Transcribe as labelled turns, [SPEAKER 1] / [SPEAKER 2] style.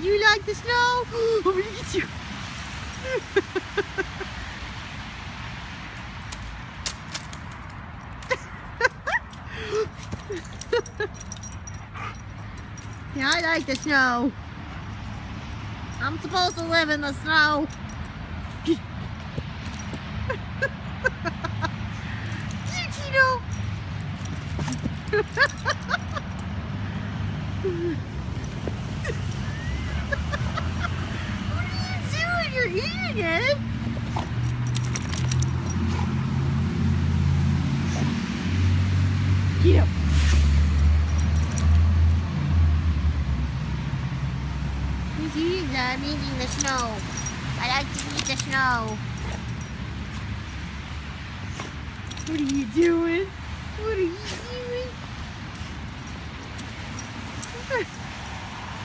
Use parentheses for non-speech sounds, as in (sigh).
[SPEAKER 1] You like the snow? I'm gonna get you. yeah, I like the snow. I'm supposed to live in the snow. Cheeto. (laughs) what are you doing? You're eating it. Get up. He's eating that. I'm eating the snow. I like to eat the snow. What are you doing? What are you doing? (laughs)